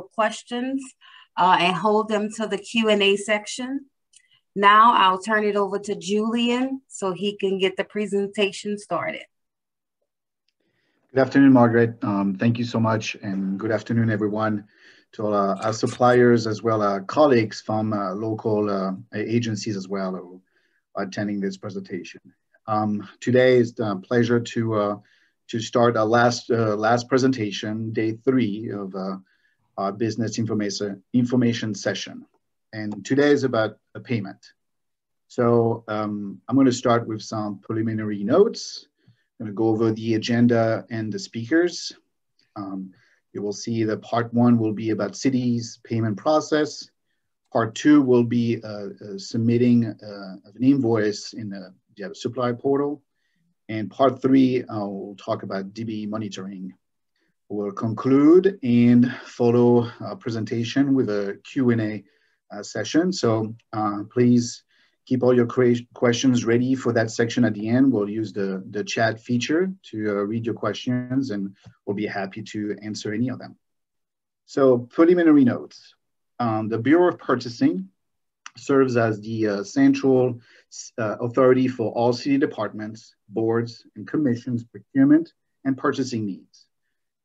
questions uh, and hold them to the Q&A section. Now I'll turn it over to Julian so he can get the presentation started. Good afternoon, Margaret. Um, thank you so much, and good afternoon, everyone, to all uh, our suppliers as well as colleagues from uh, local uh, agencies as well who are attending this presentation. Um, today is a pleasure to uh, to start our last uh, last presentation, day three of our business information information session, and today is about a payment. So um, I'm going to start with some preliminary notes I'm going to go over the agenda and the speakers. Um, you will see that part one will be about cities payment process. Part two will be uh, uh, submitting uh, an invoice in the, supply portal. And part three, uh, we'll talk about DB monitoring. We'll conclude and follow a presentation with a Q&A uh, session. So uh, please keep all your questions ready for that section at the end. We'll use the, the chat feature to uh, read your questions and we'll be happy to answer any of them. So preliminary notes. Um, the Bureau of Purchasing serves as the uh, central uh, authority for all city departments, boards, and commissions procurement and purchasing needs.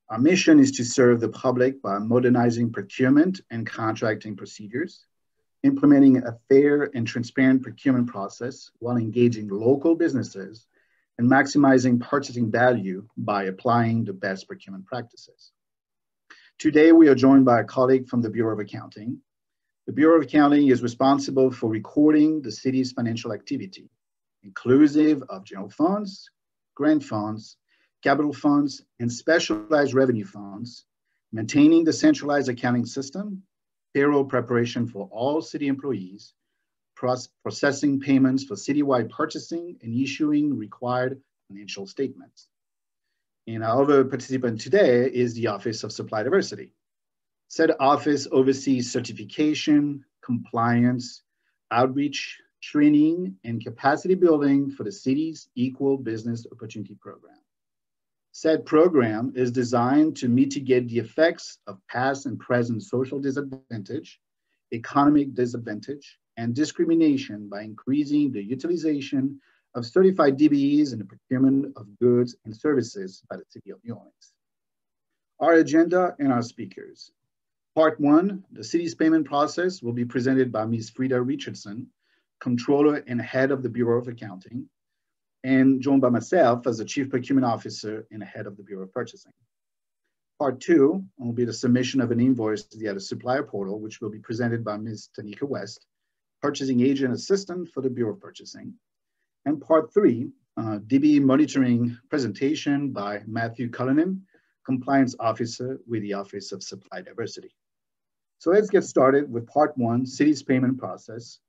Our mission is to serve the public by modernizing procurement and contracting procedures, implementing a fair and transparent procurement process while engaging local businesses and maximizing purchasing value by applying the best procurement practices. Today, we are joined by a colleague from the Bureau of Accounting. The Bureau of Accounting is responsible for recording the city's financial activity, inclusive of general funds, grant funds, capital funds, and specialized revenue funds, maintaining the centralized accounting system payroll preparation for all city employees, processing payments for citywide purchasing, and issuing required financial statements. And our other participant today is the Office of Supply Diversity. Said office oversees certification, compliance, outreach, training, and capacity building for the city's Equal Business Opportunity Program. Said program is designed to mitigate the effects of past and present social disadvantage, economic disadvantage, and discrimination by increasing the utilization of certified DBEs in the procurement of goods and services by the City of New Orleans. Our agenda and our speakers. Part one, the city's payment process will be presented by Ms. Frida Richardson, Controller and Head of the Bureau of Accounting, and joined by myself as the Chief Procurement Officer and head of the Bureau of Purchasing. Part two will be the submission of an invoice to the other supplier portal, which will be presented by Ms. Tanika West, Purchasing Agent Assistant for the Bureau of Purchasing. And part three, uh, DB monitoring presentation by Matthew Cullinan, Compliance Officer with the Office of Supply Diversity. So let's get started with part one, city's payment process,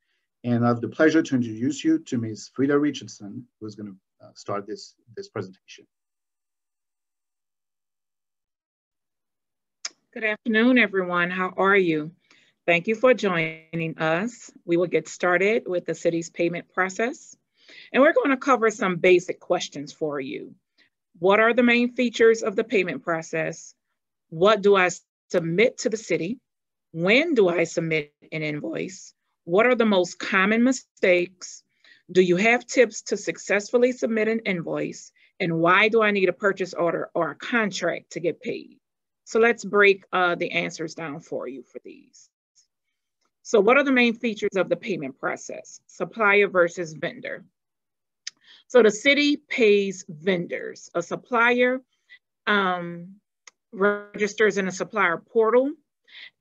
and I have the pleasure to introduce you to Ms. Frida Richardson, who's going to uh, start this, this presentation. Good afternoon, everyone. How are you? Thank you for joining us. We will get started with the city's payment process. And we're going to cover some basic questions for you. What are the main features of the payment process? What do I submit to the city? When do I submit an invoice? What are the most common mistakes? Do you have tips to successfully submit an invoice? And why do I need a purchase order or a contract to get paid? So let's break uh, the answers down for you for these. So what are the main features of the payment process? Supplier versus vendor. So the city pays vendors. A supplier um, registers in a supplier portal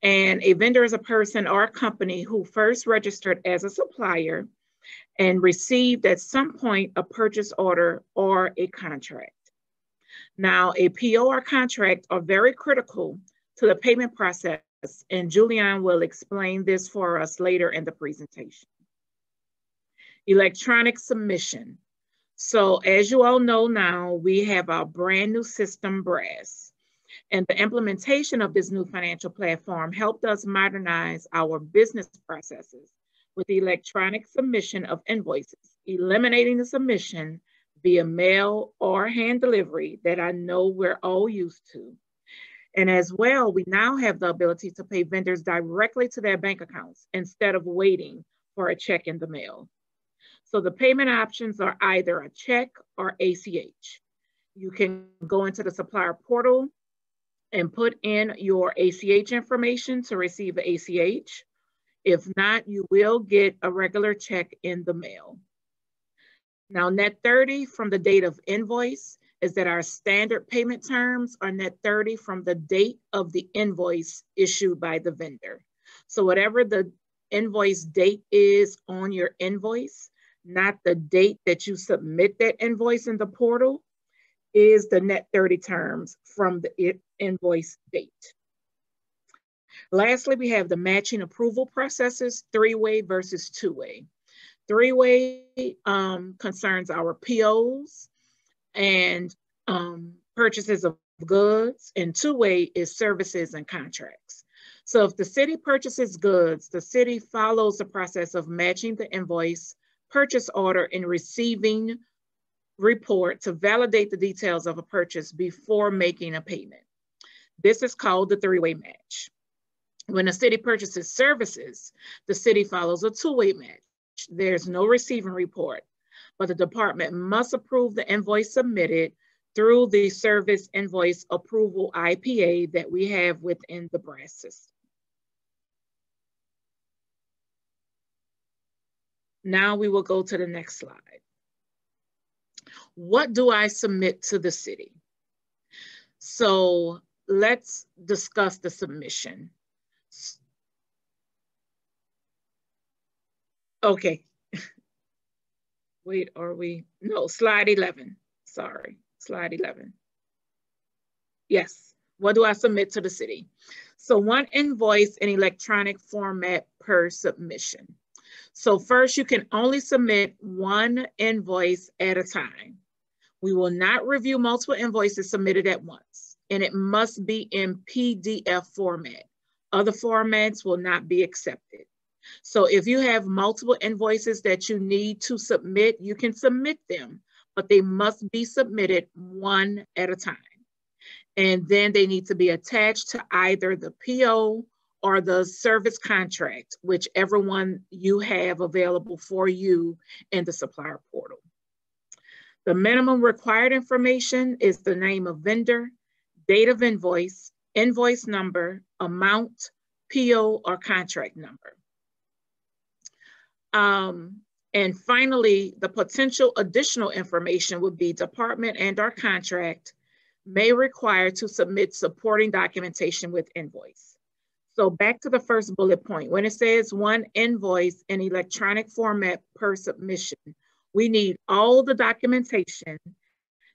and a vendor is a person or a company who first registered as a supplier and received at some point a purchase order or a contract. Now, a PO or contract are very critical to the payment process, and Julian will explain this for us later in the presentation. Electronic submission. So as you all know now, we have our brand new system, BRASS. And the implementation of this new financial platform helped us modernize our business processes with the electronic submission of invoices, eliminating the submission via mail or hand delivery that I know we're all used to. And as well, we now have the ability to pay vendors directly to their bank accounts instead of waiting for a check in the mail. So the payment options are either a check or ACH. You can go into the supplier portal and put in your ACH information to receive ACH. If not, you will get a regular check in the mail. Now, net 30 from the date of invoice is that our standard payment terms are net 30 from the date of the invoice issued by the vendor. So whatever the invoice date is on your invoice, not the date that you submit that invoice in the portal, is the net 30 terms from the invoice date. Lastly, we have the matching approval processes, three-way versus two-way. Three-way um, concerns our POs and um, purchases of goods, and two-way is services and contracts. So if the city purchases goods, the city follows the process of matching the invoice, purchase order, and receiving report to validate the details of a purchase before making a payment. This is called the three-way match. When a city purchases services, the city follows a two-way match. There's no receiving report, but the department must approve the invoice submitted through the service invoice approval IPA that we have within the BRASS system. Now we will go to the next slide. What do I submit to the city? So let's discuss the submission. Okay. Wait, are we? No, slide 11. Sorry, slide 11. Yes. What do I submit to the city? So one invoice in electronic format per submission. So first you can only submit one invoice at a time. We will not review multiple invoices submitted at once, and it must be in PDF format. Other formats will not be accepted. So if you have multiple invoices that you need to submit, you can submit them, but they must be submitted one at a time. And then they need to be attached to either the PO or the service contract, whichever one you have available for you in the supplier portal. The minimum required information is the name of vendor, date of invoice, invoice number, amount, PO, or contract number. Um, and finally, the potential additional information would be department and our contract may require to submit supporting documentation with invoice. So back to the first bullet point, when it says one invoice in electronic format per submission, we need all the documentation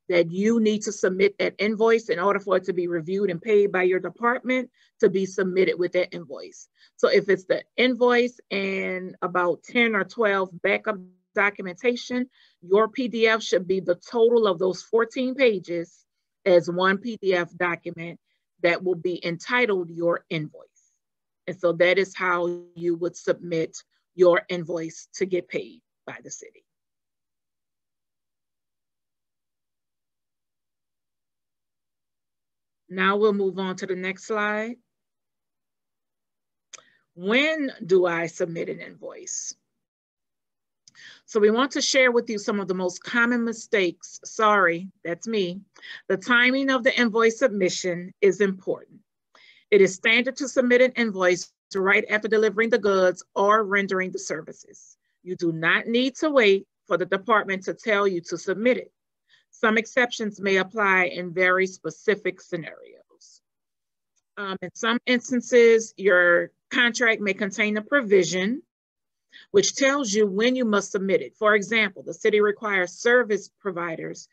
that you need to submit that invoice in order for it to be reviewed and paid by your department to be submitted with that invoice. So if it's the invoice and about 10 or 12 backup documentation, your PDF should be the total of those 14 pages as one PDF document that will be entitled your invoice. And so that is how you would submit your invoice to get paid by the city. Now we'll move on to the next slide. When do I submit an invoice? So we want to share with you some of the most common mistakes. Sorry, that's me. The timing of the invoice submission is important. It is standard to submit an invoice right after delivering the goods or rendering the services. You do not need to wait for the department to tell you to submit it. Some exceptions may apply in very specific scenarios. Um, in some instances, your contract may contain a provision which tells you when you must submit it. For example, the city requires service providers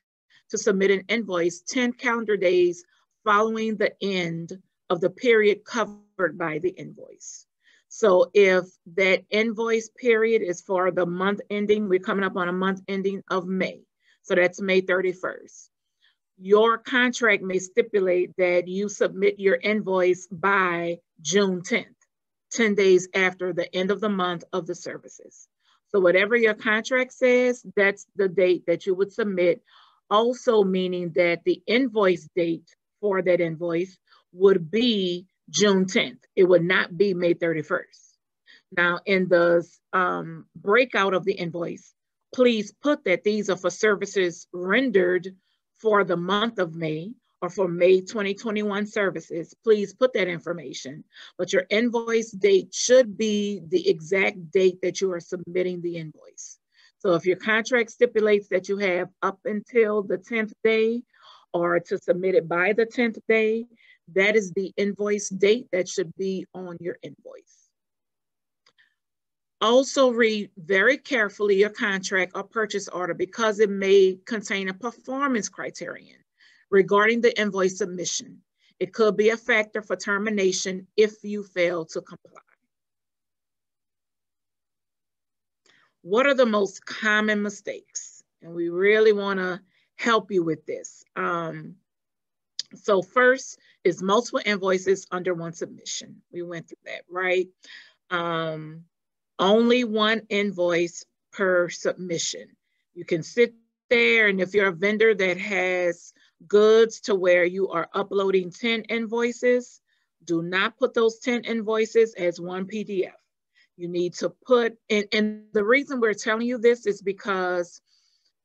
to submit an invoice 10 calendar days following the end of the period covered by the invoice. So if that invoice period is for the month ending, we're coming up on a month ending of May. So that's May 31st. Your contract may stipulate that you submit your invoice by June 10th, 10 days after the end of the month of the services. So whatever your contract says, that's the date that you would submit. Also meaning that the invoice date for that invoice would be June 10th. It would not be May 31st. Now in the um, breakout of the invoice, please put that these are for services rendered for the month of May or for May 2021 services, please put that information. But your invoice date should be the exact date that you are submitting the invoice. So if your contract stipulates that you have up until the 10th day or to submit it by the 10th day, that is the invoice date that should be on your invoice. Also read very carefully your contract or purchase order because it may contain a performance criterion regarding the invoice submission. It could be a factor for termination if you fail to comply. What are the most common mistakes? And we really wanna help you with this. Um, so first is multiple invoices under one submission. We went through that, right? Um, only one invoice per submission. You can sit there and if you're a vendor that has goods to where you are uploading 10 invoices, do not put those 10 invoices as one PDF. You need to put, and, and the reason we're telling you this is because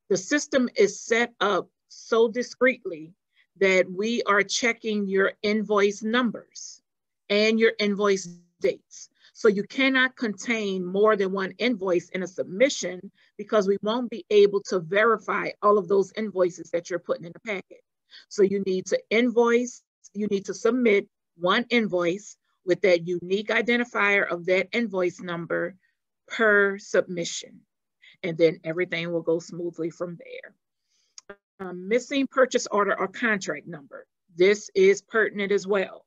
the system is set up so discreetly that we are checking your invoice numbers and your invoice dates. So you cannot contain more than one invoice in a submission because we won't be able to verify all of those invoices that you're putting in the packet. So you need to invoice, you need to submit one invoice with that unique identifier of that invoice number per submission. And then everything will go smoothly from there. Um, missing purchase order or contract number. This is pertinent as well.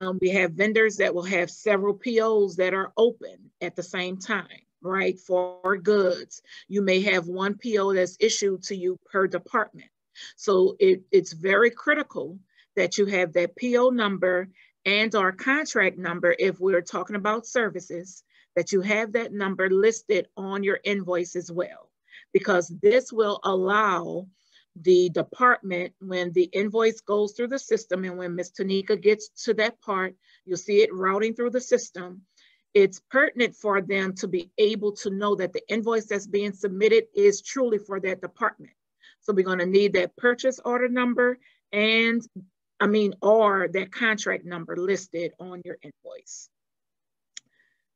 Um, we have vendors that will have several POs that are open at the same time, right? For goods, you may have one PO that's issued to you per department. So it, it's very critical that you have that PO number and our contract number if we're talking about services, that you have that number listed on your invoice as well, because this will allow the department, when the invoice goes through the system and when Ms. Tanika gets to that part, you'll see it routing through the system. It's pertinent for them to be able to know that the invoice that's being submitted is truly for that department. So we're gonna need that purchase order number and, I mean, or that contract number listed on your invoice.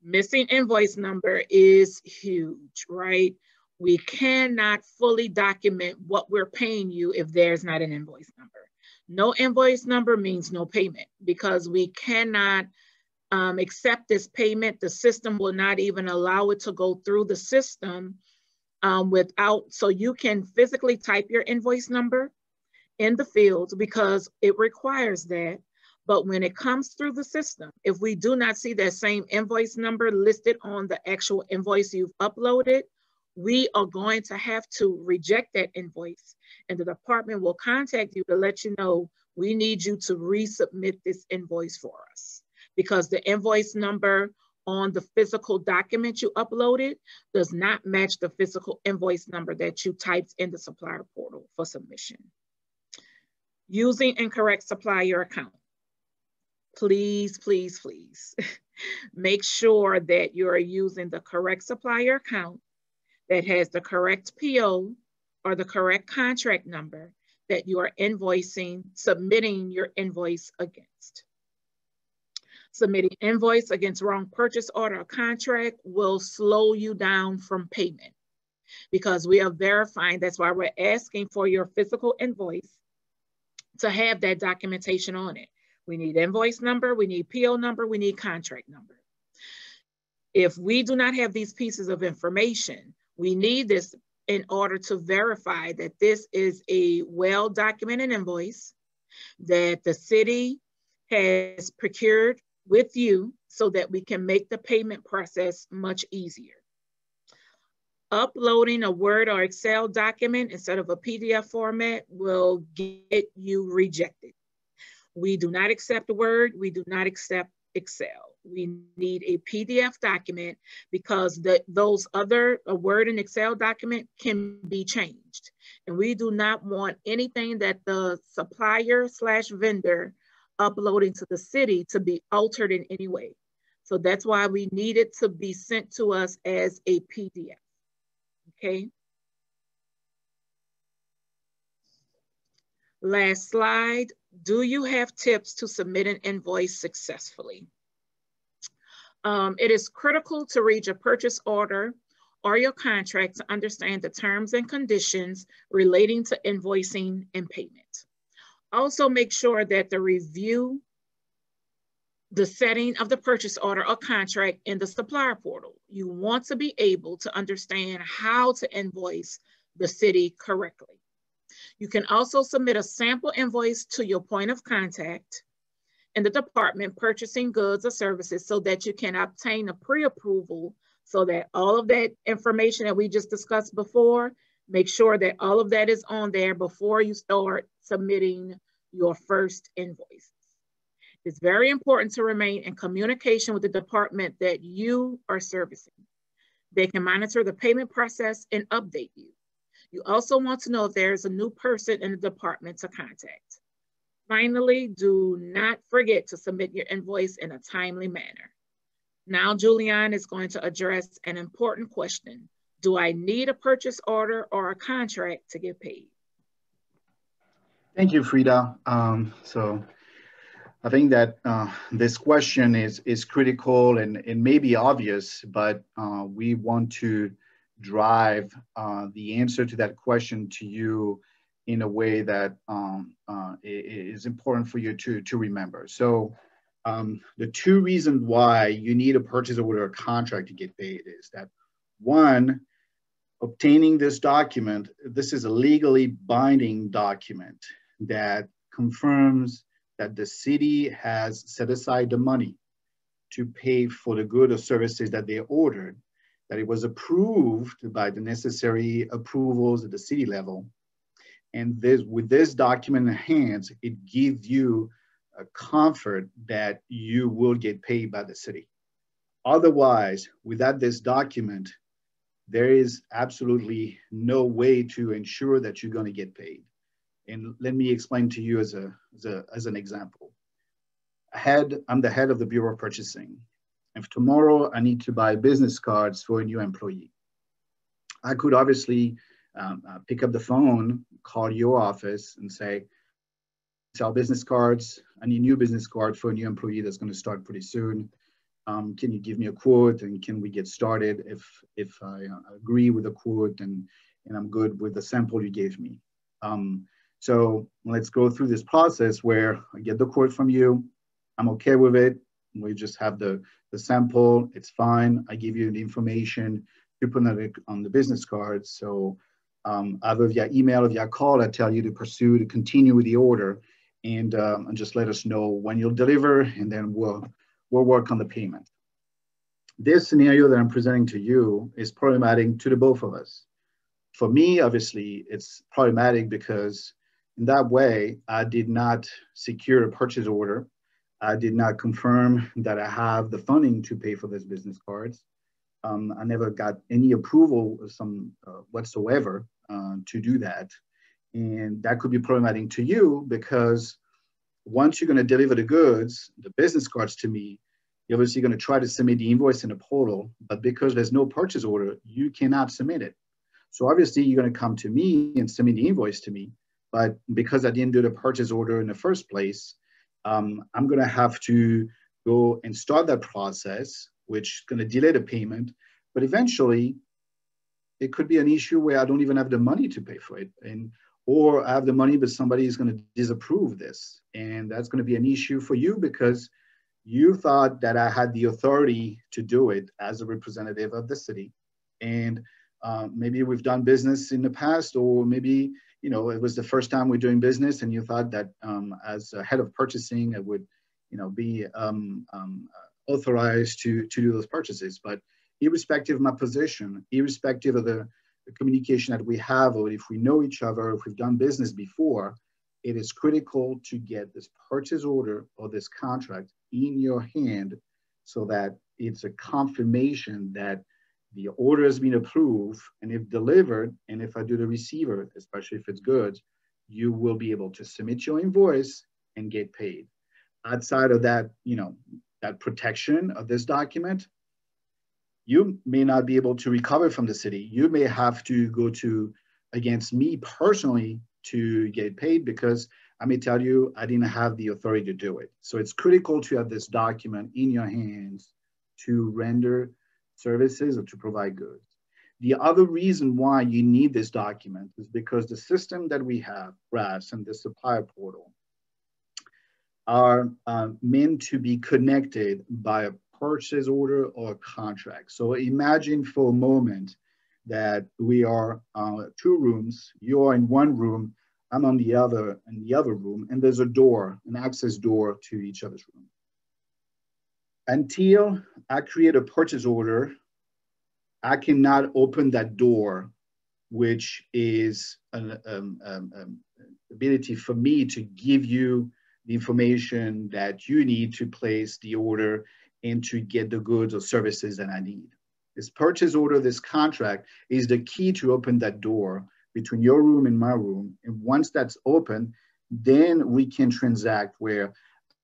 Missing invoice number is huge, right? We cannot fully document what we're paying you if there's not an invoice number. No invoice number means no payment because we cannot um, accept this payment. The system will not even allow it to go through the system um, without, so you can physically type your invoice number in the field because it requires that. But when it comes through the system, if we do not see that same invoice number listed on the actual invoice you've uploaded, we are going to have to reject that invoice and the department will contact you to let you know we need you to resubmit this invoice for us because the invoice number on the physical document you uploaded does not match the physical invoice number that you typed in the supplier portal for submission. Using incorrect supplier account. Please, please, please make sure that you're using the correct supplier account that has the correct PO or the correct contract number that you are invoicing, submitting your invoice against. Submitting invoice against wrong purchase order or contract will slow you down from payment because we are verifying, that's why we're asking for your physical invoice to have that documentation on it. We need invoice number, we need PO number, we need contract number. If we do not have these pieces of information, we need this in order to verify that this is a well-documented invoice that the city has procured with you so that we can make the payment process much easier. Uploading a Word or Excel document instead of a PDF format will get you rejected. We do not accept Word, we do not accept Excel we need a PDF document because the, those other, a Word and Excel document can be changed. And we do not want anything that the supplier slash vendor uploading to the city to be altered in any way. So that's why we need it to be sent to us as a PDF, okay? Last slide, do you have tips to submit an invoice successfully? Um, it is critical to read your purchase order or your contract to understand the terms and conditions relating to invoicing and payment. Also make sure that the review the setting of the purchase order or contract in the supplier portal. You want to be able to understand how to invoice the city correctly. You can also submit a sample invoice to your point of contact in the department purchasing goods or services so that you can obtain a pre-approval so that all of that information that we just discussed before, make sure that all of that is on there before you start submitting your first invoice. It's very important to remain in communication with the department that you are servicing. They can monitor the payment process and update you. You also want to know if there's a new person in the department to contact. Finally, do not forget to submit your invoice in a timely manner. Now Julian is going to address an important question. Do I need a purchase order or a contract to get paid? Thank you, Frida. Um, so I think that uh, this question is, is critical and it may be obvious, but uh, we want to drive uh, the answer to that question to you in a way that um, uh, is important for you to, to remember. So um, the two reasons why you need a purchase order or contract to get paid is that one, obtaining this document, this is a legally binding document that confirms that the city has set aside the money to pay for the good or services that they ordered, that it was approved by the necessary approvals at the city level. And this, with this document in hand, it gives you a comfort that you will get paid by the city. Otherwise, without this document, there is absolutely no way to ensure that you're going to get paid. And let me explain to you as, a, as, a, as an example. Head, I'm the head of the Bureau of Purchasing. If tomorrow I need to buy business cards for a new employee, I could obviously um, uh, pick up the phone, call your office and say, sell business cards. I need a new business card for a new employee that's going to start pretty soon. Um, can you give me a quote and can we get started if if I uh, agree with the quote and and I'm good with the sample you gave me. Um, so let's go through this process where I get the quote from you. I'm okay with it. We just have the, the sample. It's fine. I give you the information. You put it on the business card. So um, either via email or via call, I tell you to pursue, to continue with the order and, um, and just let us know when you'll deliver and then we'll, we'll work on the payment. This scenario that I'm presenting to you is problematic to the both of us. For me, obviously, it's problematic because in that way, I did not secure a purchase order. I did not confirm that I have the funding to pay for these business cards. Um, I never got any approval some uh, whatsoever uh, to do that. And that could be problematic to you because once you're going to deliver the goods, the business cards to me, you're obviously going to try to submit the invoice in the portal, but because there's no purchase order, you cannot submit it. So obviously you're going to come to me and submit the invoice to me, but because I didn't do the purchase order in the first place, um, I'm going to have to go and start that process, which is going to delay the payment. But eventually, it could be an issue where I don't even have the money to pay for it. And or I have the money, but somebody is going to disapprove this. And that's going to be an issue for you because you thought that I had the authority to do it as a representative of the city. And uh, maybe we've done business in the past, or maybe you know it was the first time we're doing business, and you thought that um, as a head of purchasing, it would you know be um, um, authorized to to do those purchases. But irrespective of my position, irrespective of the the communication that we have, or if we know each other, if we've done business before, it is critical to get this purchase order or this contract in your hand so that it's a confirmation that the order has been approved and if delivered, and if I do the receiver, especially if it's goods, you will be able to submit your invoice and get paid. outside of that, you know, that protection of this document, you may not be able to recover from the city. You may have to go to against me personally to get paid because I may tell you I didn't have the authority to do it. So it's critical to have this document in your hands to render services or to provide goods. The other reason why you need this document is because the system that we have, BRASS and the supplier portal, are uh, meant to be connected by a purchase order or a contract. So imagine for a moment that we are uh, two rooms, you're in one room, I'm on the other in the other room, and there's a door, an access door to each other's room. Until I create a purchase order, I cannot open that door, which is an um, um, um, ability for me to give you the information that you need to place the order and to get the goods or services that I need. This purchase order, this contract is the key to open that door between your room and my room. And once that's open, then we can transact where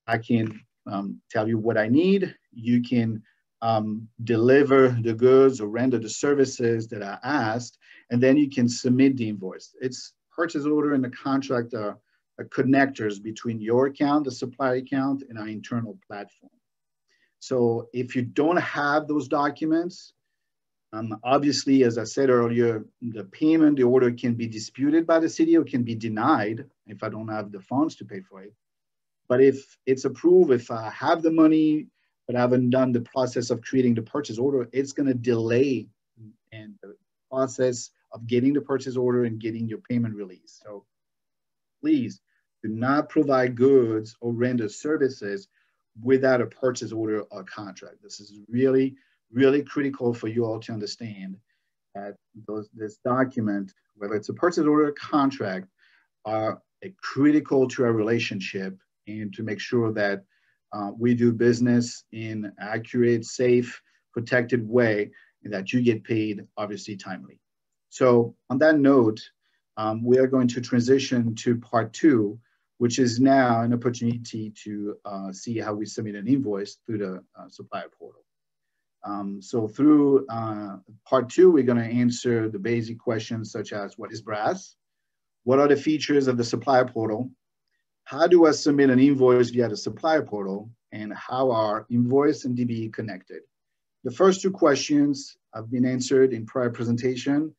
I can um, tell you what I need. You can um, deliver the goods or render the services that I asked, and then you can submit the invoice. It's purchase order and the contract are, are connectors between your account, the supply account, and our internal platform. So if you don't have those documents, um, obviously, as I said earlier, the payment, the order can be disputed by the city or can be denied if I don't have the funds to pay for it. But if it's approved, if I have the money, but I haven't done the process of creating the purchase order, it's going to delay and the process of getting the purchase order and getting your payment release. So please do not provide goods or render services without a purchase order or contract. This is really really critical for you all to understand that those, this document, whether it's a purchase order or contract, are critical to our relationship and to make sure that uh, we do business in accurate, safe, protected way and that you get paid obviously timely. So on that note, um, we are going to transition to part two, which is now an opportunity to uh, see how we submit an invoice through the uh, supplier portal. Um, so through uh, part two, we're gonna answer the basic questions such as what is brass? What are the features of the supplier portal? How do I submit an invoice via the supplier portal? And how are invoice and DBE connected? The first two questions have been answered in prior presentation.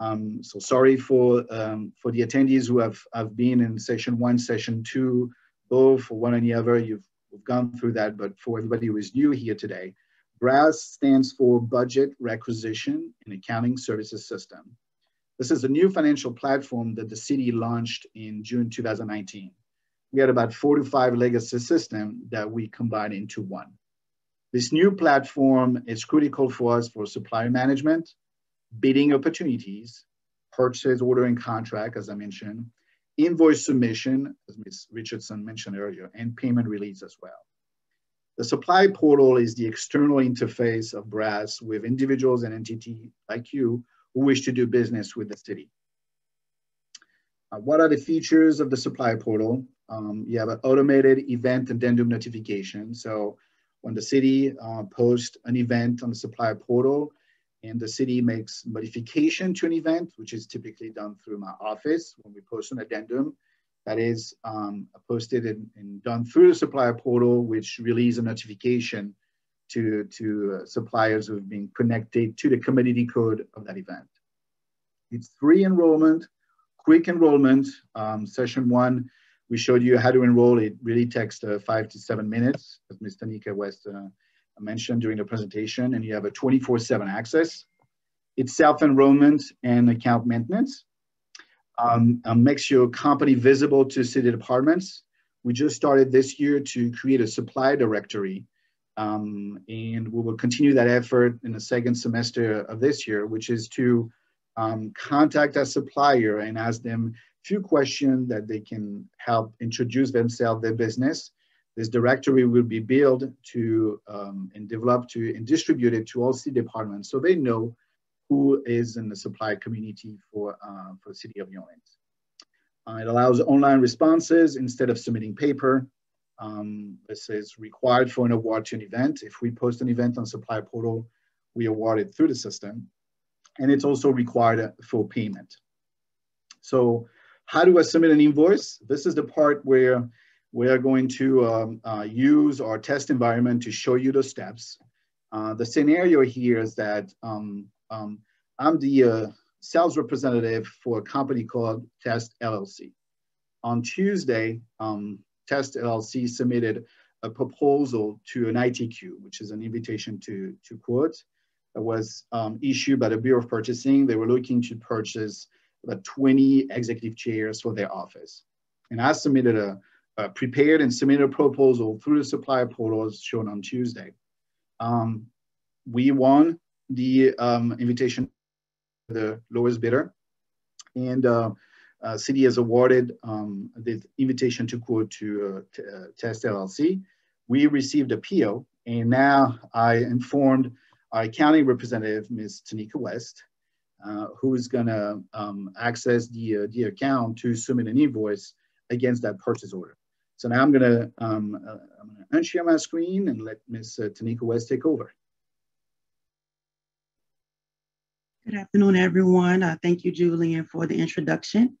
Um, so sorry for, um, for the attendees who have, have been in session one, session two, both for one and the other, you've, you've gone through that, but for everybody who is new here today, BRASS stands for Budget Requisition and Accounting Services System. This is a new financial platform that the city launched in June 2019. We had about four to five legacy systems that we combined into one. This new platform is critical for us for supply management, bidding opportunities, purchase order and contract, as I mentioned, invoice submission, as Ms. Richardson mentioned earlier, and payment release as well. The supply portal is the external interface of BRASS with individuals and entities like you who wish to do business with the city. Uh, what are the features of the supply portal? Um, you have an automated event addendum notification. So when the city uh, posts an event on the supply portal and the city makes modification to an event, which is typically done through my office when we post an addendum, that is um, posted and, and, done through the supplier portal, which release a notification to, to uh, suppliers who have been connected to the community code of that event. It's free enrollment, quick enrollment. Um, session one, we showed you how to enroll. It really takes uh, five to seven minutes, as Ms. Tanika West uh, mentioned during the presentation, and you have a 24-7 access. It's self-enrollment and account maintenance um, uh, makes your company visible to city departments. We just started this year to create a supply directory. Um, and we will continue that effort in the second semester of this year, which is to um, contact a supplier and ask them a few questions that they can help introduce themselves, their business. This directory will be built to um, and developed to and distributed to all city departments so they know who is in the supply community for, uh, for the city of New Orleans. Uh, it allows online responses instead of submitting paper. Um, this is required for an award to an event. If we post an event on supply portal, we award it through the system. And it's also required for payment. So how do I submit an invoice? This is the part where we are going to um, uh, use our test environment to show you the steps. Uh, the scenario here is that um, um, I'm the uh, sales representative for a company called Test LLC. On Tuesday, um, Test LLC submitted a proposal to an ITQ, which is an invitation to, to quote, that was um, issued by the Bureau of Purchasing. They were looking to purchase about 20 executive chairs for their office. And I submitted a, a prepared and submitted a proposal through the supplier portal as shown on Tuesday. Um, we won the um, invitation the lowest bidder. And uh, uh, city has awarded um, the invitation to quote to, uh, to uh, Test LLC. We received a PO, and now I informed our accounting representative, Ms. Tanika West, uh, who is going to um, access the, uh, the account to submit an invoice against that purchase order. So now I'm going to um, I'm going to unshare my screen and let Ms. Tanika West take over. Good afternoon, everyone. Uh, thank you, Julian, for the introduction.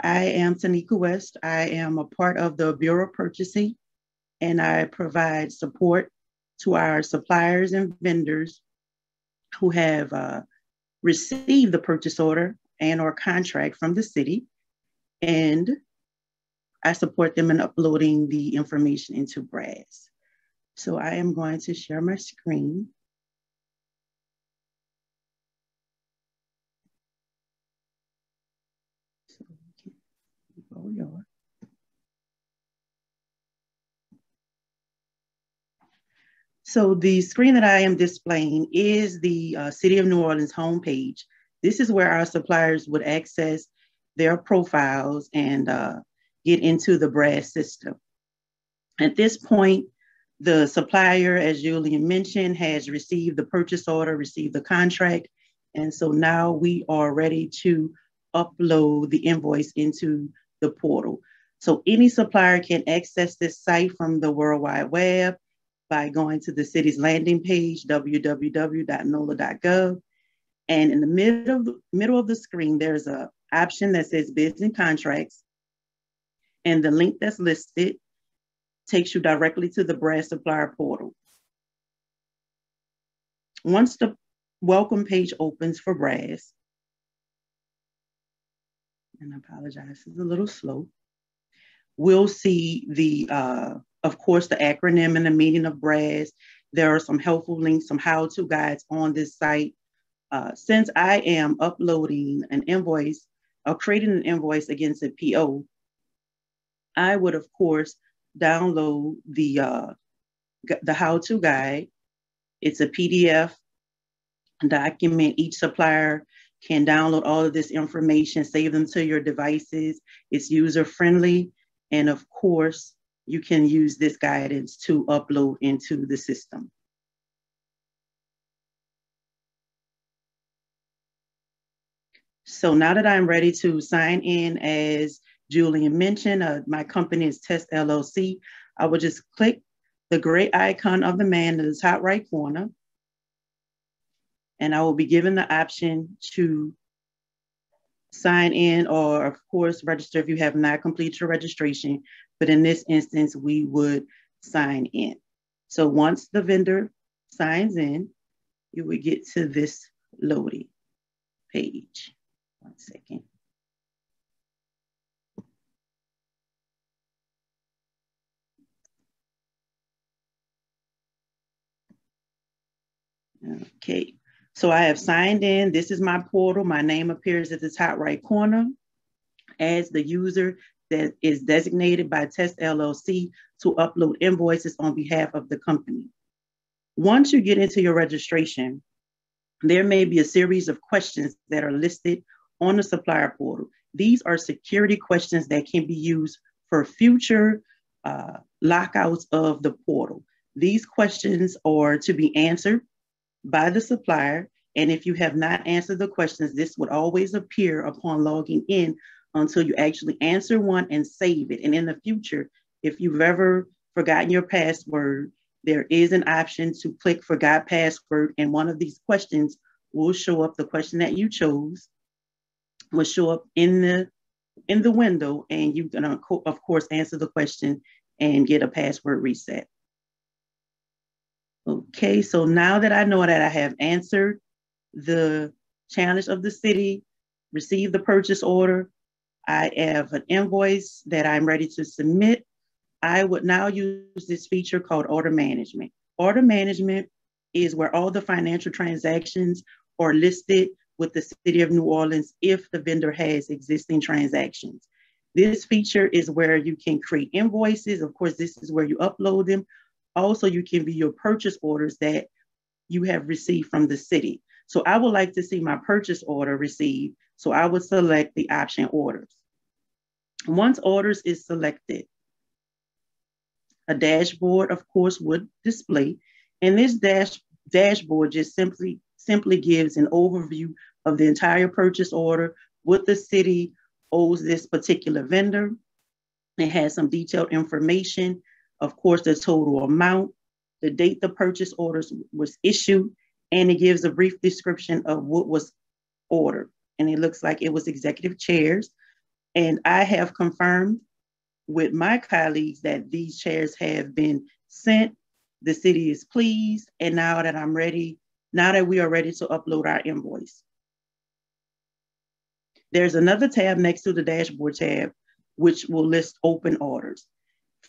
I am Tanika West. I am a part of the Bureau of Purchasing, and I provide support to our suppliers and vendors who have uh, received the purchase order and or contract from the city. And I support them in uploading the information into BRASS. So I am going to share my screen. Oh, So the screen that I am displaying is the uh, City of New Orleans homepage. This is where our suppliers would access their profiles and uh, get into the BRASS system. At this point, the supplier, as Julian mentioned, has received the purchase order, received the contract. And so now we are ready to upload the invoice into the portal. So any supplier can access this site from the World Wide Web by going to the city's landing page, www.nola.gov. And in the middle of the, middle of the screen, there's an option that says and contracts. And the link that's listed takes you directly to the BRASS supplier portal. Once the welcome page opens for Brass, and I apologize, it's a little slow. We'll see the, uh, of course, the acronym and the meaning of Brass. There are some helpful links, some how-to guides on this site. Uh, since I am uploading an invoice or creating an invoice against a PO, I would, of course, download the, uh, the how-to guide. It's a PDF document. Each supplier can download all of this information, save them to your devices. It's user friendly. And of course, you can use this guidance to upload into the system. So now that I'm ready to sign in, as Julian mentioned, uh, my company is Test LLC. I will just click the gray icon of the man in the top right corner and I will be given the option to sign in or of course register if you have not completed your registration. But in this instance, we would sign in. So once the vendor signs in, you would get to this loading page. One second. Okay, so I have signed in. This is my portal. My name appears at the top right corner as the user that is designated by Test LLC to upload invoices on behalf of the company. Once you get into your registration, there may be a series of questions that are listed on the supplier portal. These are security questions that can be used for future uh, lockouts of the portal. These questions are to be answered by the supplier. And if you have not answered the questions, this would always appear upon logging in until you actually answer one and save it. And in the future, if you've ever forgotten your password, there is an option to click forgot password and one of these questions will show up, the question that you chose will show up in the in the window and you can of course answer the question and get a password reset. Okay, so now that I know that I have answered the challenge of the city, received the purchase order, I have an invoice that I'm ready to submit. I would now use this feature called order management. Order management is where all the financial transactions are listed with the City of New Orleans if the vendor has existing transactions. This feature is where you can create invoices. Of course, this is where you upload them. Also, you can view your purchase orders that you have received from the city. So I would like to see my purchase order received. So I would select the option orders. Once orders is selected, a dashboard, of course, would display. And this dash, dashboard just simply, simply gives an overview of the entire purchase order, what the city owes this particular vendor. It has some detailed information, of course, the total amount, the date the purchase orders was issued, and it gives a brief description of what was ordered. And it looks like it was executive chairs. And I have confirmed with my colleagues that these chairs have been sent. The city is pleased. And now that I'm ready, now that we are ready to upload our invoice. There's another tab next to the dashboard tab, which will list open orders.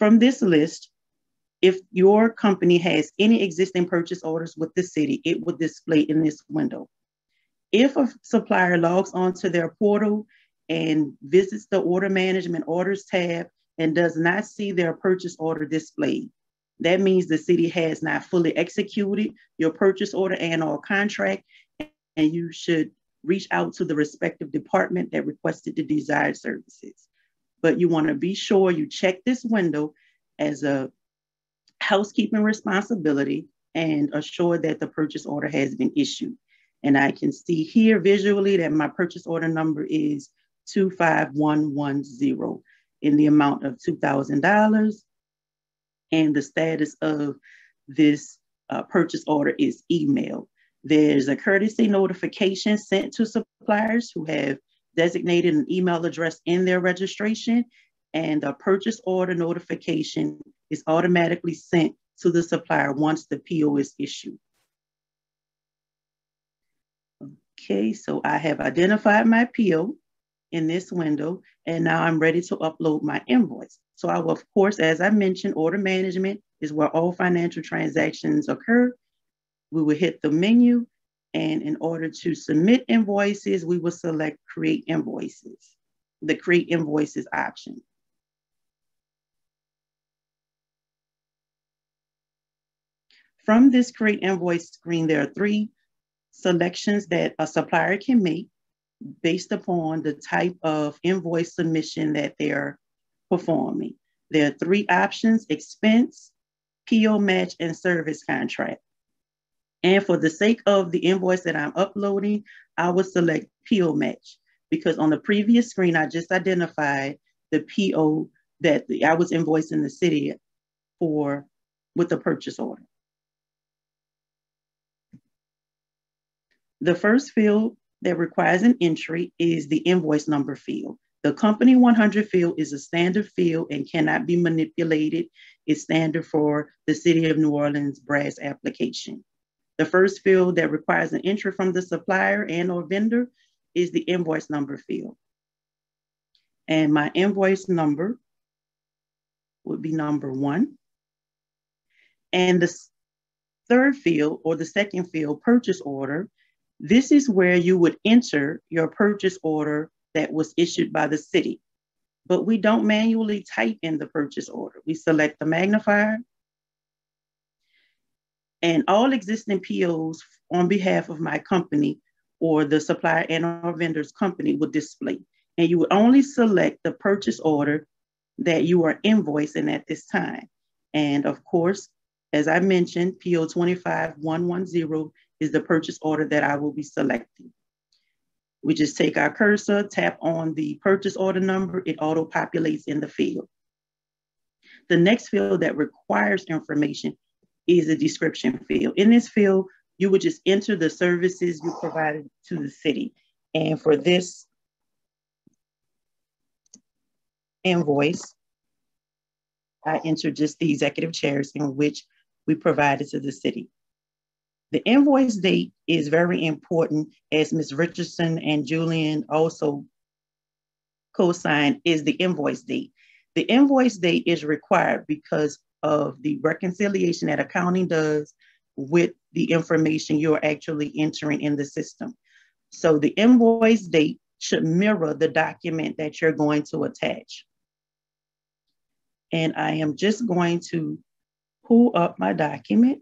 From this list, if your company has any existing purchase orders with the city, it will display in this window. If a supplier logs onto their portal and visits the order management orders tab and does not see their purchase order displayed, that means the city has not fully executed your purchase order and or contract, and you should reach out to the respective department that requested the desired services. But you want to be sure you check this window as a housekeeping responsibility and assure that the purchase order has been issued. And I can see here visually that my purchase order number is 25110 in the amount of $2,000. And the status of this uh, purchase order is email. There's a courtesy notification sent to suppliers who have designated an email address in their registration, and a purchase order notification is automatically sent to the supplier once the PO is issued. Okay, so I have identified my PO in this window, and now I'm ready to upload my invoice. So I will, of course, as I mentioned, order management is where all financial transactions occur we will hit the menu and in order to submit invoices, we will select create invoices, the create invoices option. From this create invoice screen, there are three selections that a supplier can make based upon the type of invoice submission that they're performing. There are three options, expense, PO match, and service contract. And for the sake of the invoice that I'm uploading, I will select PO match because on the previous screen, I just identified the PO that I was invoicing the city for with the purchase order. The first field that requires an entry is the invoice number field. The company 100 field is a standard field and cannot be manipulated. It's standard for the City of New Orleans BRASS application. The first field that requires an entry from the supplier and or vendor is the invoice number field. And my invoice number would be number one. And the third field or the second field, purchase order, this is where you would enter your purchase order that was issued by the city. But we don't manually type in the purchase order. We select the magnifier and all existing POs on behalf of my company or the supplier and our vendor's company would display. And you would only select the purchase order that you are invoicing at this time. And of course, as I mentioned, PO 25110 is the purchase order that I will be selecting. We just take our cursor, tap on the purchase order number, it auto populates in the field. The next field that requires information is a description field. In this field, you would just enter the services you provided to the city. And for this invoice, I entered just the executive chairs in which we provided to the city. The invoice date is very important as Ms. Richardson and Julian also co-signed is the invoice date. The invoice date is required because of the reconciliation that accounting does with the information you're actually entering in the system. So the invoice date should mirror the document that you're going to attach. And I am just going to pull up my document.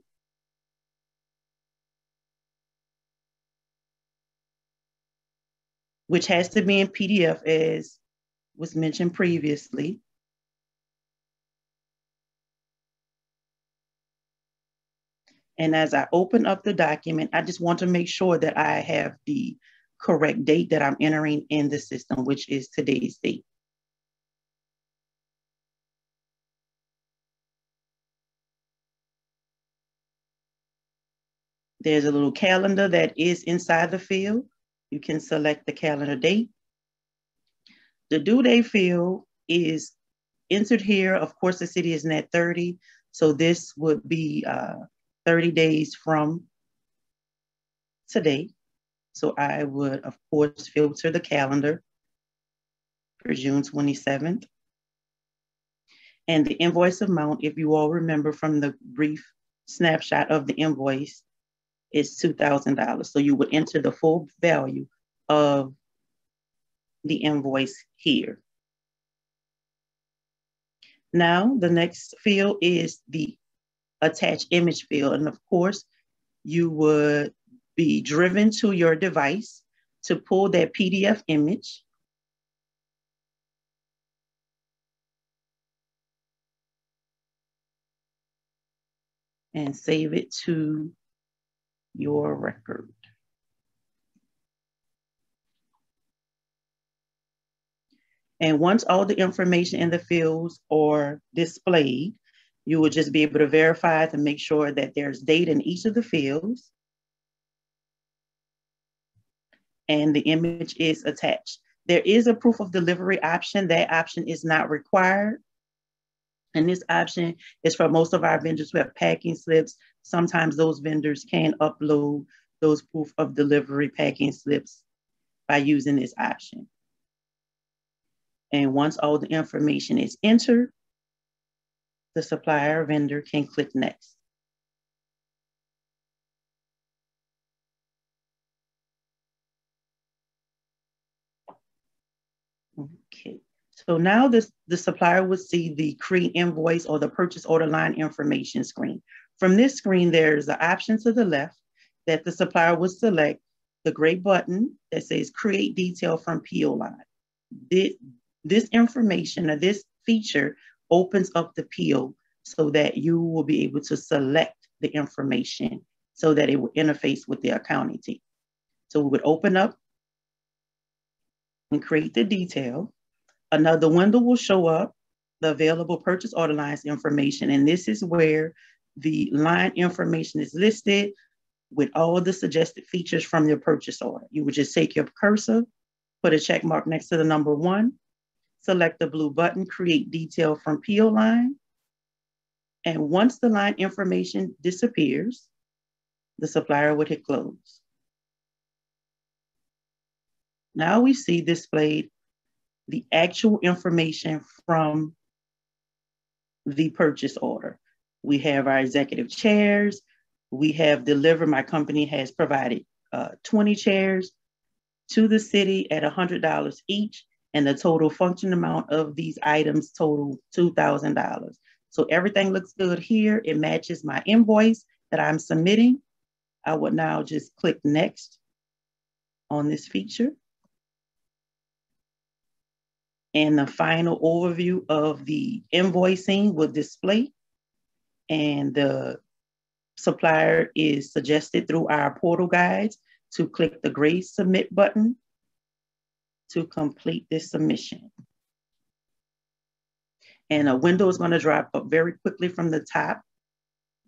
which has to be in PDF as was mentioned previously. And as I open up the document, I just want to make sure that I have the correct date that I'm entering in the system, which is today's date. There's a little calendar that is inside the field. You can select the calendar date. The due date field is entered here. Of course, the city is net 30. So this would be uh, 30 days from today. So I would, of course, filter the calendar for June 27th. And the invoice amount, if you all remember from the brief snapshot of the invoice, is $2,000. So you would enter the full value of the invoice here. Now, the next field is the attach image field. And of course, you would be driven to your device to pull that PDF image. And save it to your record. And once all the information in the fields are displayed, you will just be able to verify to make sure that there's date in each of the fields and the image is attached. There is a proof of delivery option. That option is not required. And this option is for most of our vendors who have packing slips. Sometimes those vendors can upload those proof of delivery packing slips by using this option. And once all the information is entered, the supplier vendor can click next. Okay, so now this, the supplier will see the create invoice or the purchase order line information screen. From this screen, there's an option to the left that the supplier will select the gray button that says create detail from PO line. This, this information or this feature opens up the PO so that you will be able to select the information so that it will interface with the accounting team. So we would open up and create the detail. Another window will show up, the available purchase order lines information. And this is where the line information is listed with all the suggested features from your purchase order. You would just take your cursor, put a check mark next to the number one, select the blue button, create detail from PO line. And once the line information disappears, the supplier would hit close. Now we see displayed the actual information from the purchase order. We have our executive chairs. We have delivered, my company has provided uh, 20 chairs to the city at $100 each and the total function amount of these items total $2,000. So everything looks good here. It matches my invoice that I'm submitting. I would now just click next on this feature. And the final overview of the invoicing will display. And the supplier is suggested through our portal guides to click the gray submit button to complete this submission. And a window is going to drop up very quickly from the top.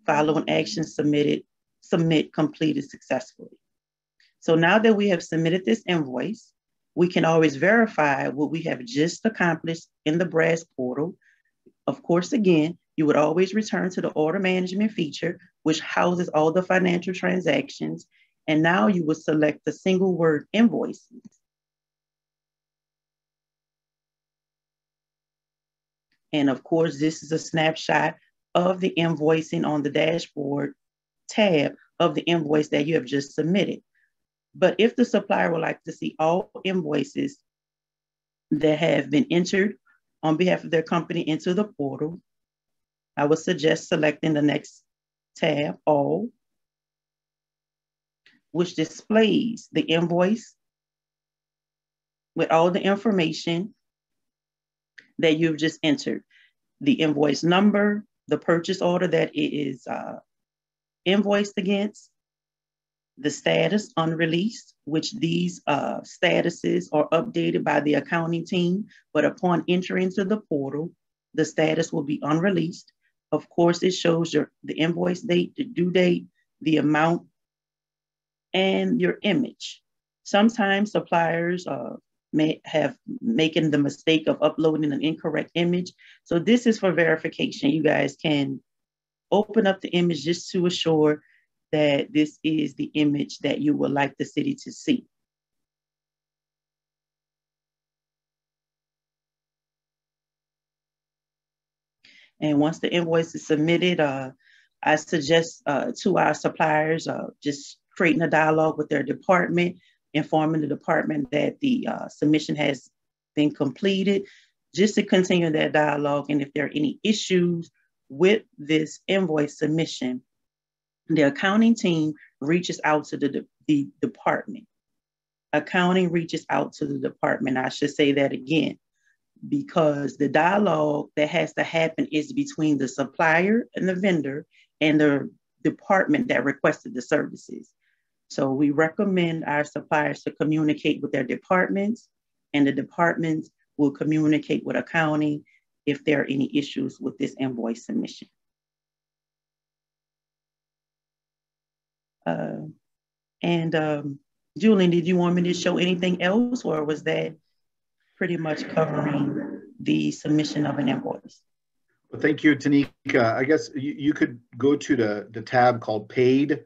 Following action submitted, submit completed successfully. So now that we have submitted this invoice, we can always verify what we have just accomplished in the BRASS portal. Of course, again, you would always return to the order management feature, which houses all the financial transactions. And now you would select the single word invoices. And of course, this is a snapshot of the invoicing on the dashboard tab of the invoice that you have just submitted. But if the supplier would like to see all invoices that have been entered on behalf of their company into the portal, I would suggest selecting the next tab, All, which displays the invoice with all the information that you've just entered. The invoice number, the purchase order that it is uh, invoiced against, the status unreleased, which these uh, statuses are updated by the accounting team, but upon entering into the portal, the status will be unreleased. Of course, it shows your the invoice date, the due date, the amount, and your image. Sometimes suppliers uh, may have making the mistake of uploading an incorrect image. So this is for verification. You guys can open up the image just to assure that this is the image that you would like the city to see. And once the invoice is submitted, uh, I suggest uh, to our suppliers uh, just creating a dialogue with their department, informing the department that the uh, submission has been completed, just to continue that dialogue. And if there are any issues with this invoice submission, the accounting team reaches out to the, the department. Accounting reaches out to the department. I should say that again, because the dialogue that has to happen is between the supplier and the vendor and the department that requested the services. So we recommend our suppliers to communicate with their departments, and the departments will communicate with accounting if there are any issues with this invoice submission. Uh, and um, Julian, did you want me to show anything else or was that pretty much covering the submission of an invoice? Well, thank you, Tanika. I guess you, you could go to the, the tab called paid.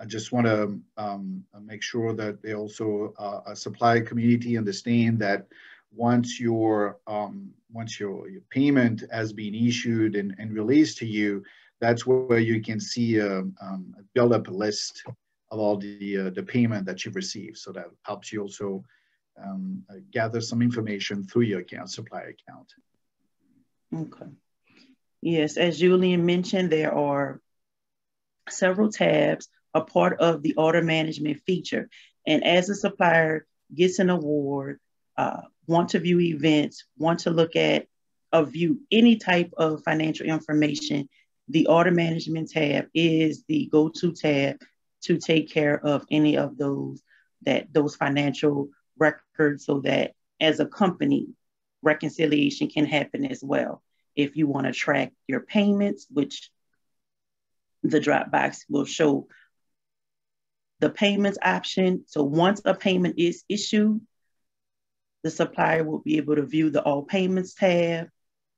I just want to um, make sure that they also uh, a supply community understand that once your um, once your, your payment has been issued and, and released to you, that's where you can see a, um, build up list of all the uh, the payment that you've received. So that helps you also um, gather some information through your account, supply account. Okay. Yes, as Julian mentioned, there are several tabs, a part of the order management feature. And as a supplier gets an award, uh, want to view events, want to look at a view any type of financial information, the order management tab is the go-to tab to take care of any of those that those financial records so that as a company reconciliation can happen as well if you want to track your payments which the Dropbox will show the payments option so once a payment is issued the supplier will be able to view the all payments tab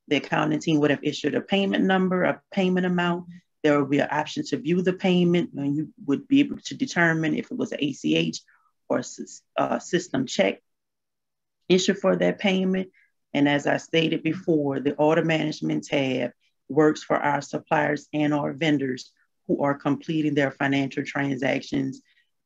the accounting team would have issued a payment number, a payment amount. There will be an option to view the payment, and you would be able to determine if it was an ACH or a uh, system check issue for that payment. And as I stated before, the order management tab works for our suppliers and our vendors who are completing their financial transactions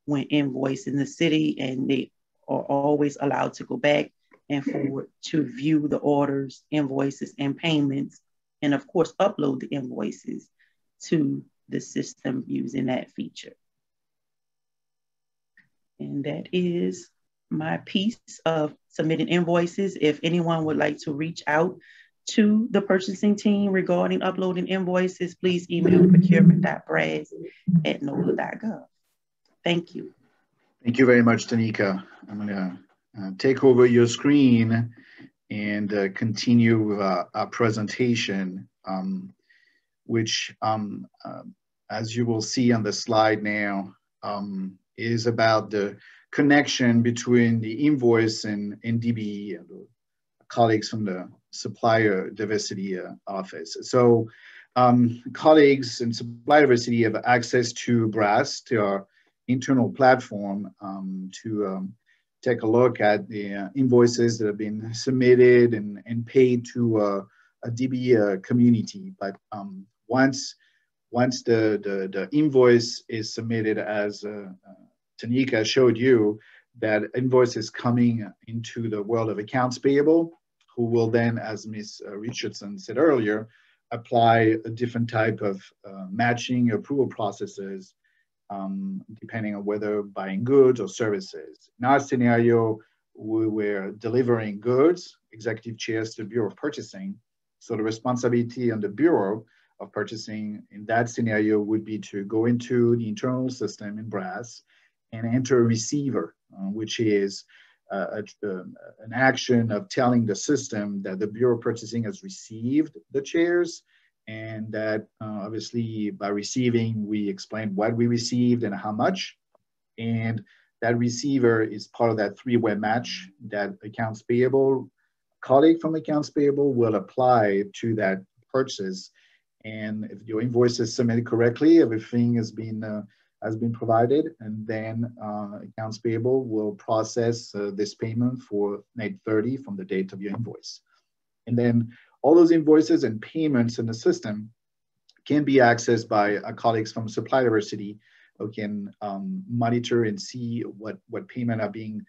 when invoicing the city, and they are always allowed to go back and forward to view the orders, invoices, and payments, and of course, upload the invoices to the system using that feature. And that is my piece of submitting invoices. If anyone would like to reach out to the purchasing team regarding uploading invoices, please email mm-hmm. procurement.brass at nola.gov. Thank you. Thank you very much, Tanika. I'm going to uh, take over your screen and uh, continue with uh, our presentation, um, which, um, uh, as you will see on the slide now, um, is about the connection between the invoice and, and colleagues from the supplier diversity uh, office. So um, colleagues in supplier diversity have access to BRASS, to our internal platform um, to um, take a look at the uh, invoices that have been submitted and, and paid to uh, a DB uh, community. But um, once once the, the, the, invoice is submitted as uh, uh, Tanika showed you, that invoice is coming into the world of accounts payable, who will then, as Ms. Richardson said earlier, apply a different type of matching approval processes um, depending on whether buying goods or services. In our scenario, we were delivering goods, executive chairs to the Bureau of Purchasing. So the responsibility on the Bureau of Purchasing in that scenario would be to go into the internal system in BRASS and enter a receiver, uh, which is uh, a, uh, an action of telling the system that the Bureau of Purchasing has received the chairs and that uh, obviously by receiving, we explain what we received and how much. And that receiver is part of that three-way match that accounts payable, colleague from accounts payable will apply to that purchase. And if your invoice is submitted correctly, everything has been uh, has been provided, and then uh, accounts payable will process uh, this payment for net 30 from the date of your invoice. And then all those invoices and payments in the system can be accessed by our colleagues from Supply Diversity who can um, monitor and see what, what payment are being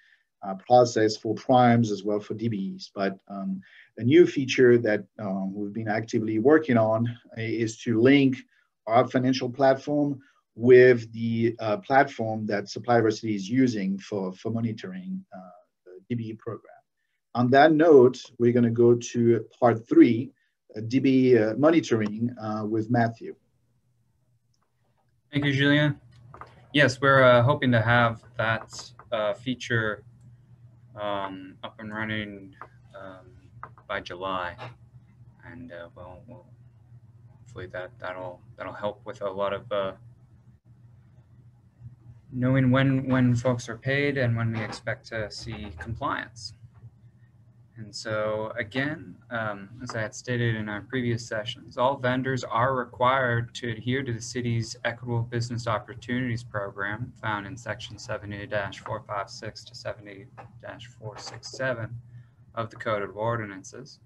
uh, processed for primes as well for DBEs. But um, a new feature that um, we've been actively working on is to link our financial platform with the uh, platform that Supply Diversity is using for, for monitoring uh, the DBE program. On that note, we're going to go to part three, uh, DB uh, monitoring uh, with Matthew. Thank you, Julian. Yes, we're uh, hoping to have that uh, feature um, up and running um, by July, and well, we'll, hopefully that that'll that'll help with a lot of knowing when when folks are paid and when we expect to see compliance. And so again, um, as I had stated in our previous sessions, all vendors are required to adhere to the city's Equitable Business Opportunities Program found in section 70-456 to 70-467 of the Code of Ordinances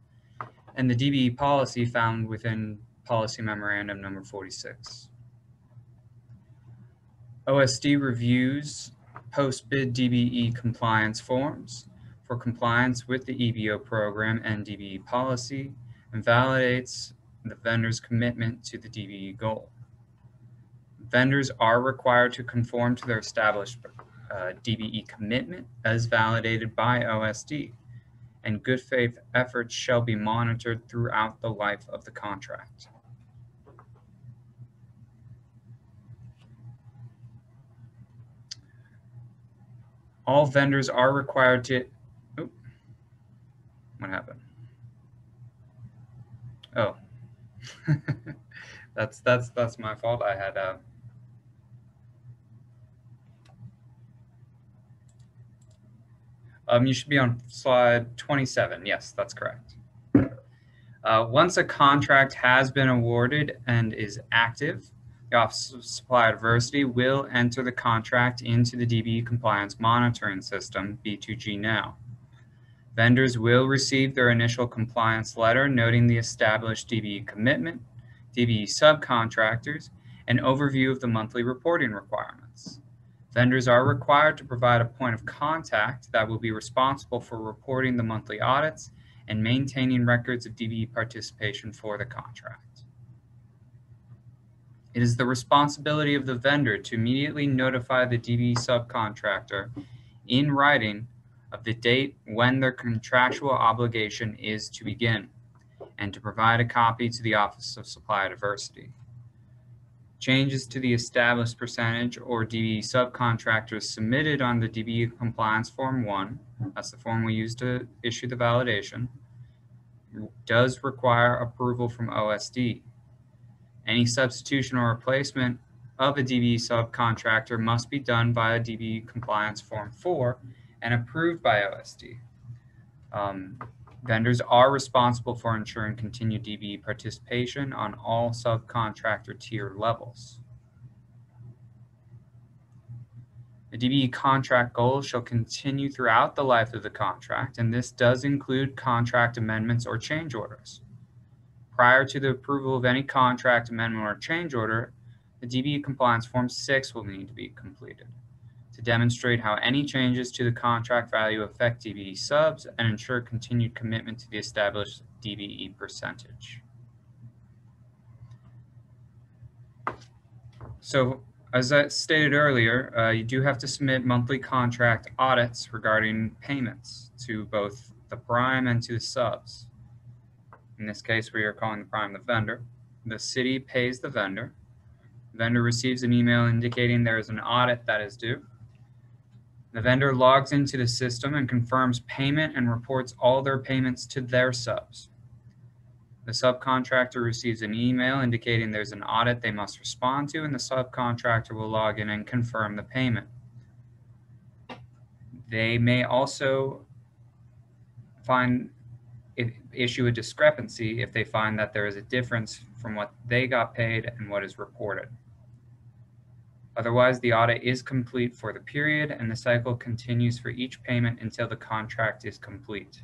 and the DBE policy found within policy memorandum number 46. OSD reviews post-bid DBE compliance forms for compliance with the EBO program and DBE policy and validates the vendor's commitment to the DBE goal. Vendors are required to conform to their established uh, DBE commitment as validated by OSD, and good faith efforts shall be monitored throughout the life of the contract. All vendors are required to what happened? Oh, that's that's that's my fault. I had uh, um, you should be on slide 27. Yes, that's correct. Uh, once a contract has been awarded and is active, the Office of Supply Diversity will enter the contract into the DBE compliance monitoring system, B2G Now. Vendors will receive their initial compliance letter noting the established DBE commitment, DBE subcontractors, and overview of the monthly reporting requirements. Vendors are required to provide a point of contact that will be responsible for reporting the monthly audits and maintaining records of DBE participation for the contract. It is the responsibility of the vendor to immediately notify the DBE subcontractor in writing of the date when their contractual obligation is to begin, and to provide a copy to the Office of Supply Diversity. Changes to the established percentage or DBE subcontractors submitted on the DBE Compliance Form 1, that's the form we use to issue the validation, does require approval from OSD. Any substitution or replacement of a DBE subcontractor must be done via DBE Compliance Form 4 and approved by OSD. Um, vendors are responsible for ensuring continued DBE participation on all subcontractor tier levels. The DBE contract goals shall continue throughout the life of the contract, and this does include contract amendments or change orders. Prior to the approval of any contract amendment or change order, the DBE compliance form 6 will need to be completed demonstrate how any changes to the contract value affect DBE subs and ensure continued commitment to the established DBE percentage. So as I stated earlier, uh, you do have to submit monthly contract audits regarding payments to both the prime and to the subs. In this case, we are calling the prime the vendor. The city pays the vendor. Vendor receives an email indicating there is an audit that is due. The vendor logs into the system and confirms payment and reports all their payments to their subs. The subcontractor receives an email indicating there's an audit they must respond to, and the subcontractor will log in and confirm the payment. They may also find issue a discrepancy if they find that there is a difference from what they got paid and what is reported. Otherwise, the audit is complete for the period and the cycle continues for each payment until the contract is complete.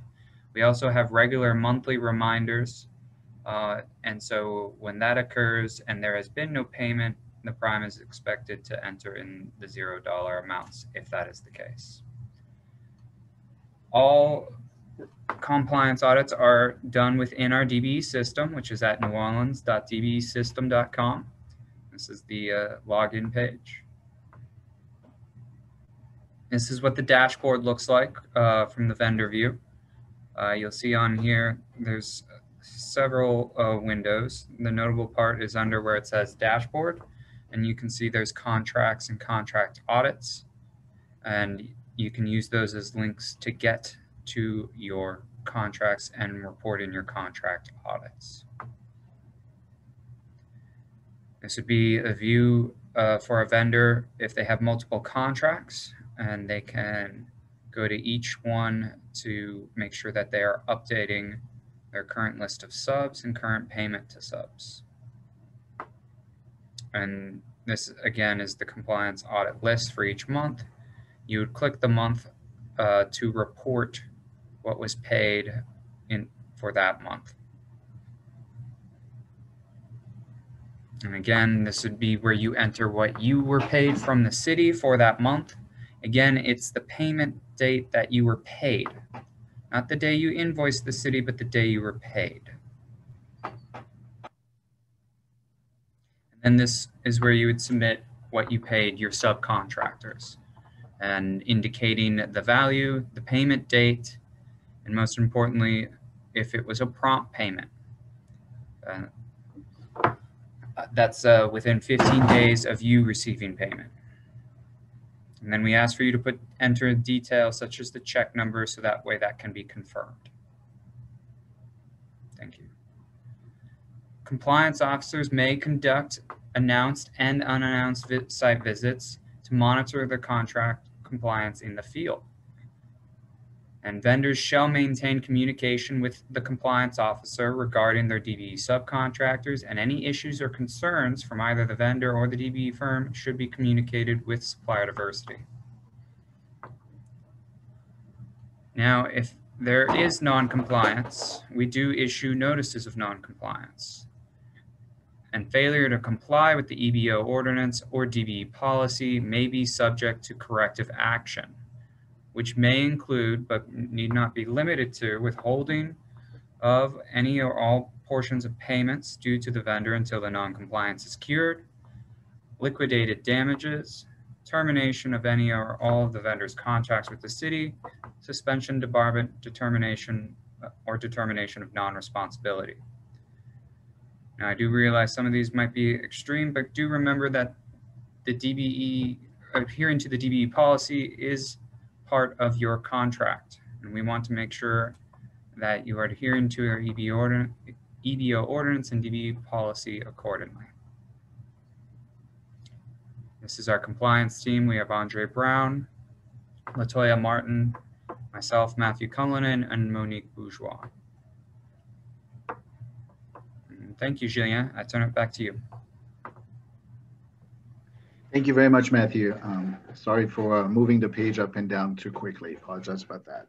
We also have regular monthly reminders uh, and so when that occurs and there has been no payment, the prime is expected to enter in the zero dollar amounts if that is the case. All compliance audits are done within our DBE system, which is at neworleans.dbesystem.com. This is the uh, login page. This is what the dashboard looks like uh, from the vendor view. Uh, you'll see on here, there's several uh, windows. The notable part is under where it says dashboard, and you can see there's contracts and contract audits, and you can use those as links to get to your contracts and report in your contract audits. This would be a view uh, for a vendor if they have multiple contracts and they can go to each one to make sure that they are updating their current list of subs and current payment to subs. And this again is the compliance audit list for each month. You would click the month uh, to report what was paid in for that month. And again, this would be where you enter what you were paid from the city for that month. Again, it's the payment date that you were paid. Not the day you invoiced the city, but the day you were paid. And then this is where you would submit what you paid your subcontractors and indicating the value, the payment date, and most importantly, if it was a prompt payment. Uh, that's uh, within 15 days of you receiving payment. And then we ask for you to put enter details such as the check number so that way that can be confirmed. Thank you. Compliance officers may conduct announced and unannounced vi site visits to monitor the contract compliance in the field and vendors shall maintain communication with the compliance officer regarding their DBE subcontractors and any issues or concerns from either the vendor or the DBE firm should be communicated with supplier diversity. Now, if there is non-compliance, we do issue notices of non-compliance. And failure to comply with the EBO ordinance or DBE policy may be subject to corrective action which may include but need not be limited to withholding of any or all portions of payments due to the vendor until the non-compliance is cured, liquidated damages, termination of any or all of the vendor's contracts with the city, suspension, debarment, determination, or determination of non-responsibility. Now, I do realize some of these might be extreme, but do remember that the DBE, adhering to the DBE policy is part of your contract. And we want to make sure that you are adhering to our EB order, EBO ordinance and DB policy accordingly. This is our compliance team. We have Andre Brown, Latoya Martin, myself, Matthew Cullinan, and Monique Bourgeois. And Thank you, Julian. I turn it back to you. Thank you very much, Matthew. Um, sorry for uh, moving the page up and down too quickly. Apologize about that.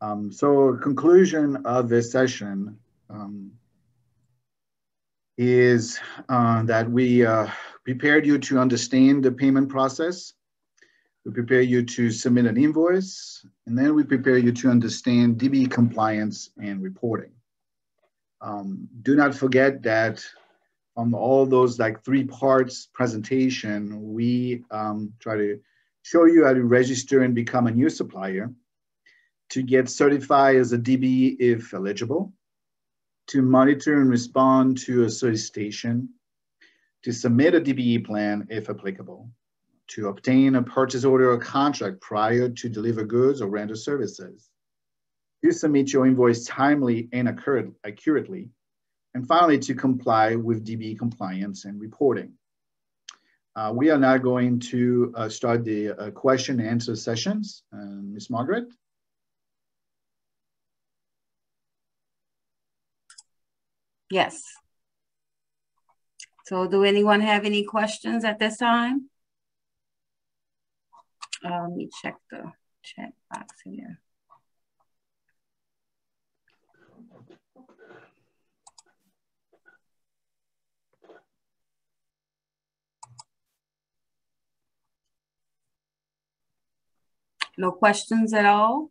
Um, so conclusion of this session um, is uh, that we uh, prepared you to understand the payment process. We prepare you to submit an invoice, and then we prepare you to understand DB compliance and reporting. Um, do not forget that from all those like three parts presentation, we um, try to show you how to register and become a new supplier, to get certified as a DB if eligible, to monitor and respond to a solicitation, to submit a DBE plan if applicable, to obtain a purchase order or contract prior to deliver goods or render services, to submit your invoice timely and accurately, and finally, to comply with DB compliance and reporting. Uh, we are now going to uh, start the uh, question and answer sessions. Ms. Margaret? Yes. So do anyone have any questions at this time? Uh, let me check the chat box here. No questions at all?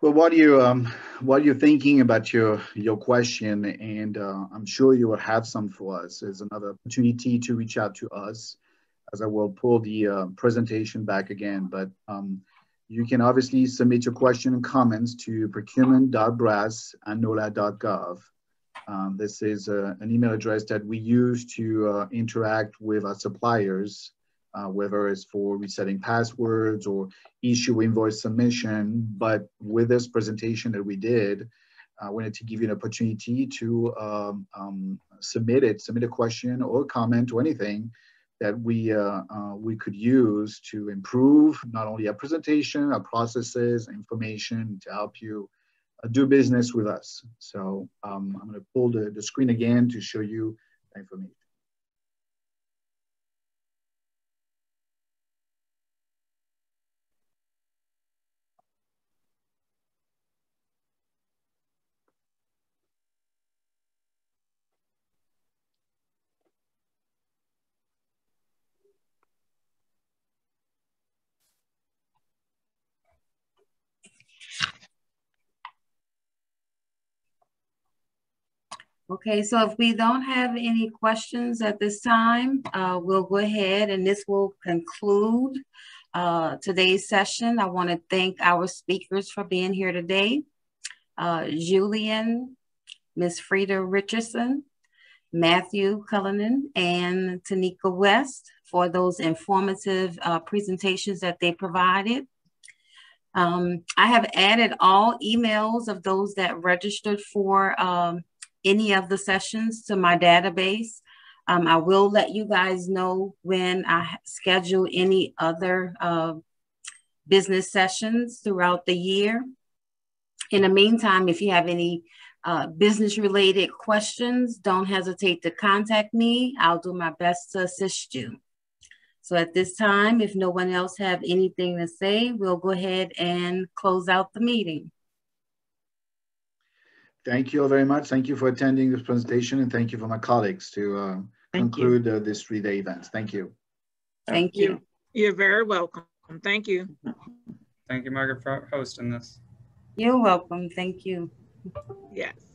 Well, what are you um, what are you thinking about your your question? And uh, I'm sure you will have some for us. There's another opportunity to reach out to us, as I will pull the uh, presentation back again. But um, you can obviously submit your question and comments to procurement.brass@nola.gov. Um, this is uh, an email address that we use to uh, interact with our suppliers uh, whether it's for resetting passwords or issue invoice submission. But with this presentation that we did, I wanted to give you an opportunity to um, um, submit it, submit a question or comment or anything that we uh, uh, we could use to improve not only our presentation, our processes, information to help you uh, do business with us. So um, I'm going to pull the, the screen again to show you the information. Okay, so if we don't have any questions at this time, uh, we'll go ahead and this will conclude uh, today's session. I want to thank our speakers for being here today. Uh, Julian, Ms. Frida Richardson, Matthew Cullinan, and Tanika West for those informative uh, presentations that they provided. Um, I have added all emails of those that registered for um, any of the sessions to my database. Um, I will let you guys know when I schedule any other uh, business sessions throughout the year. In the meantime, if you have any uh, business related questions, don't hesitate to contact me. I'll do my best to assist you. So at this time, if no one else have anything to say, we'll go ahead and close out the meeting. Thank you all very much. Thank you for attending this presentation and thank you for my colleagues to uh, conclude uh, this three-day event. Thank you. Thank you. You're very welcome. Thank you. Thank you, Margaret, for hosting this. You're welcome. Thank you. Yes.